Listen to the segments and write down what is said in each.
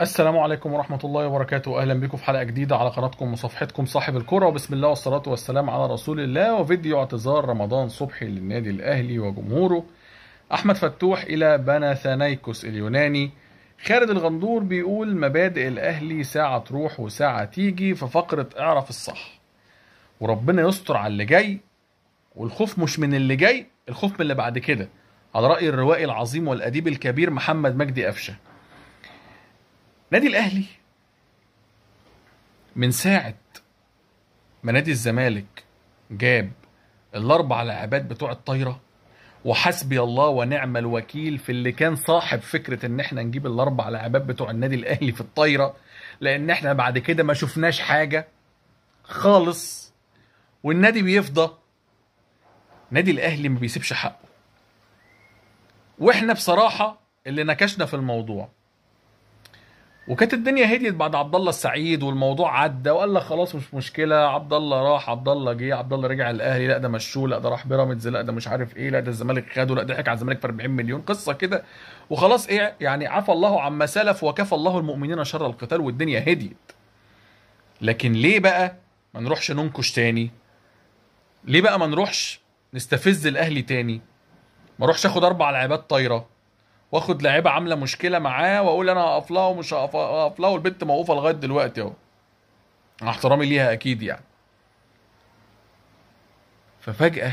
السلام عليكم ورحمة الله وبركاته. أهلا بكم في حلقة جديدة على قناتكم وصفحتكم صاحب الكرة وبسم الله والصلاة والسلام على رسول الله. وفيديو اعتذار رمضان صبحي للنادي الأهلي وجمهوره. أحمد فتوح إلى بناثانيكوس اليوناني. خالد الغندور بيقول مبادئ الأهلي ساعة تروح وساعة تيجي في فقرة اعرف الصح. وربنا يستر على اللي جاي والخوف مش من اللي جاي الخوف من اللي بعد كده. على رأي الروائي العظيم والأديب الكبير محمد مجدي أفشة نادي الأهلي. من ساعة ما نادي الزمالك جاب الأربع لاعبات بتوع الطايرة وحسبي الله ونعم الوكيل في اللي كان صاحب فكرة إن إحنا نجيب الأربع لاعبات بتوع النادي الأهلي في الطايرة لأن إحنا بعد كده ما شفناش حاجة خالص والنادي بيفضى. نادي الأهلي ما بيسيبش حقه. وإحنا بصراحة اللي نكشنا في الموضوع وكانت الدنيا هديت بعد عبد الله السعيد والموضوع عدى وقال لك خلاص مش مشكلة عبد الله راح عبد الله جه عبد الله رجع الأهلي لا ده مشوه لا ده راح بيراميدز لا ده مش عارف إيه لا ده الزمالك خده لا ضحك على الزمالك في 40 مليون قصة كده. وخلاص إيه يعني عفى الله عما سلف وكفى الله المؤمنين شر القتال والدنيا هديت. لكن ليه بقى ما نروحش ننكش تاني؟ ليه بقى ما نروحش نستفز الأهلي تاني؟ ما اروحش آخد أربع لاعبات طايرة. واخد لعيبة عاملة مشكلة معاه وأقول أنا هقف لها ومش هقف لها والبنت موقوفة لغاية دلوقتي أهو. مع احترامي ليها أكيد يعني. ففجأة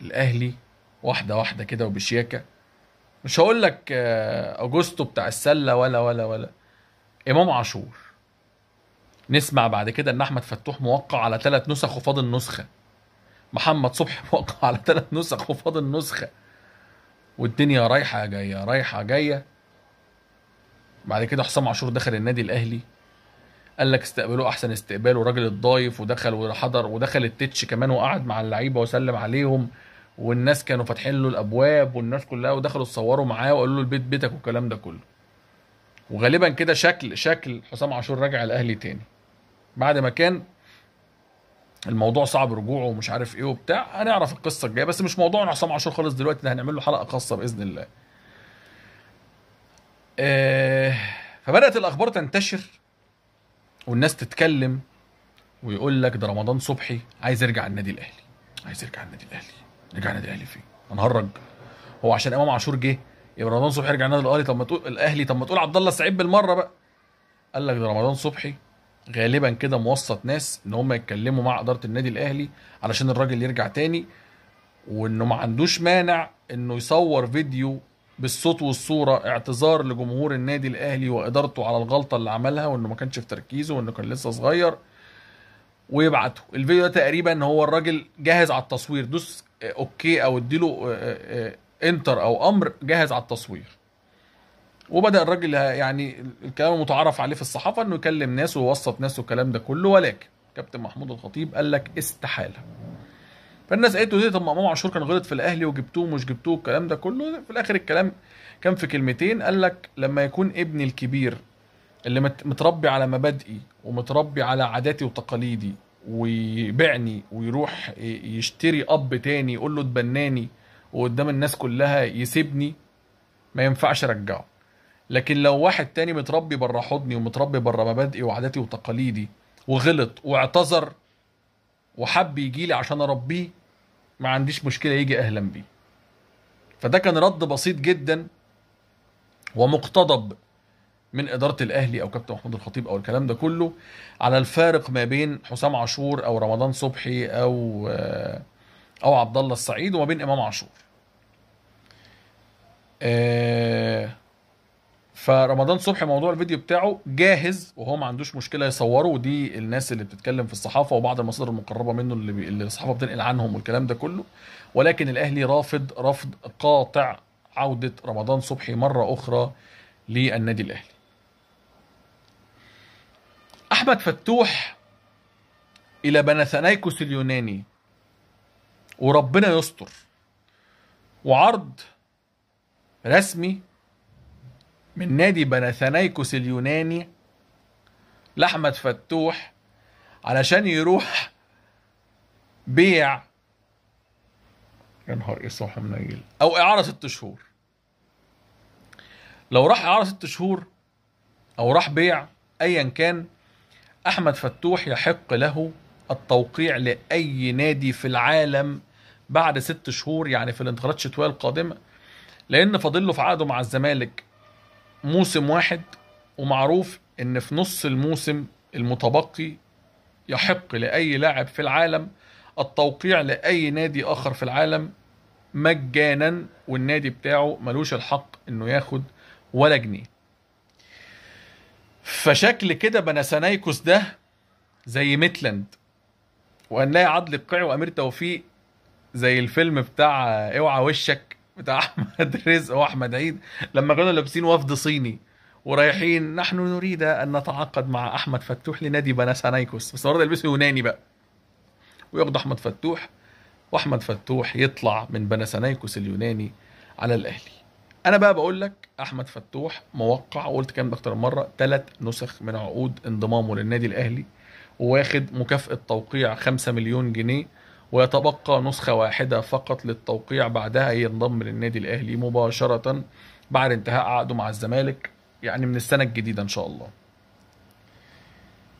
الأهلي واحدة واحدة كده وبشياكة. مش هقول لك آه، اجوستو بتاع السلة ولا ولا ولا. إمام عاشور. نسمع بعد كده إن أحمد فتوح موقع على ثلاث نسخ وفاضل نسخة. محمد صبحي موقع على ثلاث نسخ وفاضل نسخة. والدنيا رايحة جاية رايحة جاية. بعد كده حسام عاشور دخل النادي الأهلي. قال لك استقبلوه أحسن استقبال وراجل الضايف ودخل وحضر ودخل التتش كمان وقعد مع اللعيبة وسلم عليهم. والناس كانوا فاتحين له الأبواب والناس كلها ودخلوا اتصوروا معاه وقالوا له البيت بيتك والكلام ده كله. وغالبا كده شكل شكل حسام عاشور راجع الأهلي تاني. بعد ما كان الموضوع صعب رجوعه ومش عارف إيه وبتاع هنعرف القصة الجاية. بس مش موضوعنا حسام عاشور خالص دلوقتي ده هنعمل له حلقة خاصة بإذن الله. آه فبدأت الأخبار تنتشر والناس تتكلم ويقول لك ده رمضان صبحي عايز يرجع النادي الأهلي. عايز يرجع النادي الأهلي. يرجع النادي الأهلي فين؟ هنهرج. هو عشان إمام عاشور جه يبقى رمضان صبحي يرجع النادي الأهلي. طب ما تقول الأهلي طب ما تقول عبد الله السعيد بالمرة بقى. قال لك ده رمضان صبحي غالبا كده موسط ناس إن هم يتكلموا مع إدارة النادي الأهلي علشان الراجل يرجع تاني وإنه ما عندوش مانع إنه يصور فيديو بالصوت والصورة اعتذار لجمهور النادي الأهلي وإدارته على الغلطة اللي عملها وإنه ما كانش في تركيزه وإنه كان لسه صغير ويبعته. الفيديو ده تقريبا هو الراجل جاهز على التصوير. دوس آه، أوكي أو اديله آه، آه، إنتر أو أمر جاهز على التصوير. وبدأ الراجل يعني الكلام المتعارف عليه في الصحافة إنه يكلم ناس ويوسط ناس والكلام ده كله ولكن كابتن محمود الخطيب قال لك استحالة. فالناس قالت له طب ما امام عاشور كان غلط في الأهلي وجبتوه ومش جبتوه الكلام ده كله. في الآخر الكلام كان في كلمتين قال لك لما يكون ابني الكبير اللي مت- متربي على مبادئي ومتربي على عاداتي وتقاليدي ويبيعني ويروح يشتري أب تاني يقول له اتبناني وقدام الناس كلها يسيبني ما ينفعش أرجعه. لكن لو واحد تاني متربي بره حضني ومتربي بره مبادئي وعاداتي وتقاليدي وغلط واعتذر وحب يجي لي عشان اربيه ما عنديش مشكلة يجي أهلا بيه. فده كان رد بسيط جدا ومقتضب من إدارة الأهلي أو كابتن محمود الخطيب أو الكلام ده كله على الفارق ما بين حسام عاشور أو رمضان صبحي أو أو عبد الله السعيد وما بين إمام عاشور. آه، فرمضان صبحي موضوع الفيديو بتاعه جاهز وهو ما عندوش مشكلة يصوره. ودي الناس اللي بتتكلم في الصحافة وبعض المصادر المقربة منه اللي, بي... اللي الصحافة بتنقل عنهم والكلام ده كله. ولكن الأهلي رافض رفض قاطع عودة رمضان صبحي مرة أخرى للنادي الأهلي. أحمد فتوح إلى بناثنايكوس اليوناني. وربنا يستر. وعرض رسمي من نادي بناثنايكوس اليوناني لأحمد فتوح علشان يروح بيع يا نهار اسود منيل. أو إعارة ست شهور. لو راح إعارة ست شهور أو راح بيع ايا كان أحمد فتوح يحق له التوقيع لأي نادي في العالم بعد ست شهور يعني في الانتقالات الشتوية القادمة لأن فاضل له في عقده مع الزمالك موسم واحد ومعروف إن في نص الموسم المتبقي يحق لأي لاعب في العالم التوقيع لأي نادي آخر في العالم مجانا والنادي بتاعه ملوش الحق إنه ياخد ولا جنيه. فشكل كده بنسانايكوس ده زي ميتلاند وهنلاقي عدلي القيعي وأمير توفيق زي الفيلم بتاع اوعى وشك بتاع أحمد رزق واحمد عيد لما كانوا لابسين وفد صيني ورايحين نحن نريد أن نتعاقد مع أحمد فتوح لنادي بنسانايكوس بس النهارده يلبسوا يوناني بقى. وياخدوا أحمد فتوح وأحمد فتوح يطلع من بنسانايكوس اليوناني على الأهلي. أنا بقى بقول لك أحمد فتوح موقع وقلت كام أكتر من مرة ثلاث نسخ من عقود انضمامه للنادي الأهلي وواخد مكافأة توقيع 5 مليون جنيه ويتبقى نسخة واحدة فقط للتوقيع بعدها ينضم للنادي الأهلي مباشرة بعد انتهاء عقده مع الزمالك يعني من السنة الجديدة إن شاء الله.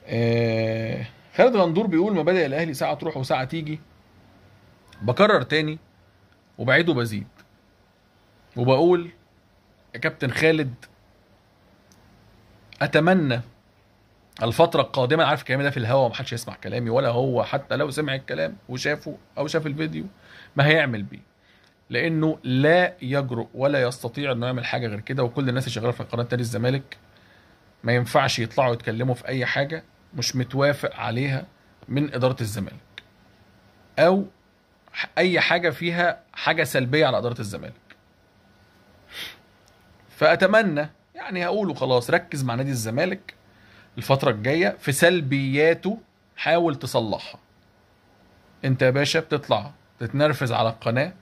آه خالد غندور بيقول مبادئ الأهلي ساعة تروح وساعة تيجي. بكرر تاني وبعيد وبزيد. وبقول يا كابتن خالد أتمنى الفترة القادمة عارف كلامي ده في الهوا ومحدش يسمع كلامي ولا هو حتى لو سمع الكلام وشافه أو شاف الفيديو ما هيعمل بيه. لأنه لا يجرؤ ولا يستطيع إنه يعمل حاجة غير كده وكل الناس اللي شغالة في قناة نادي الزمالك ما ينفعش يطلعوا يتكلموا في أي حاجة مش متوافق عليها من إدارة الزمالك. أو أي حاجة فيها حاجة سلبية على إدارة الزمالك. فأتمنى يعني هقوله خلاص ركز مع نادي الزمالك الفترة الجاية في سلبياته حاول تصلحها. انت يا باشا بتطلع تتنرفز على القناة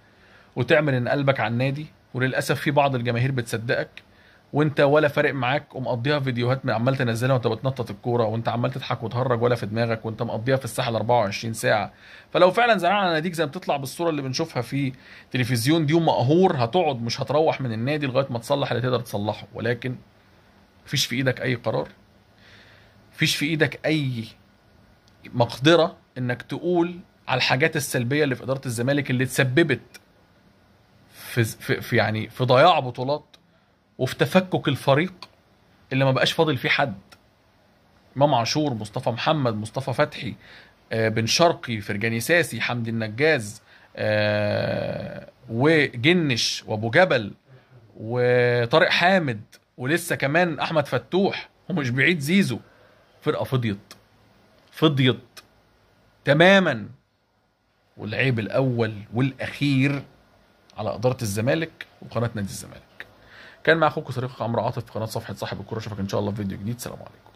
وتعمل ان قلبك على النادي وللأسف في بعض الجماهير بتصدقك وانت ولا فارق معاك ومقضيها فيديوهات عمال تنزلها وانت بتنطط الكورة وانت عمال تضحك وتهرج ولا في دماغك وانت مقضيها في الساحة ال 24 ساعة. فلو فعلا زعلان على ناديك زي ما بتطلع بالصورة اللي بنشوفها في تلفزيون دي ومقهور هتقعد مش هتروح من النادي لغاية ما تصلح اللي تقدر تصلحه. ولكن مفيش في إيدك أي قرار. مفيش في إيدك اي مقدرة انك تقول على الحاجات السلبية اللي في إدارة الزمالك اللي تسببت في, في, في يعني في ضياع بطولات وفي تفكك الفريق اللي ما بقاش فاضل فيه حد. إمام عاشور مصطفى محمد مصطفى فتحي آه، بن شرقي فرجاني ساسي حمدي النجاز آه، وجنش وأبو جبل وطارق حامد ولسه كمان أحمد فتوح ومش بعيد زيزو. فرقة فضيت. فضيت تماما. والعيب الأول والأخير على إدارة الزمالك وقناة نادي الزمالك. كان مع أخوكم صديقكم عمرو عاطف في قناة صفحة صاحب الكوره أشوفك إن شاء الله في فيديو جديد. سلام عليكم.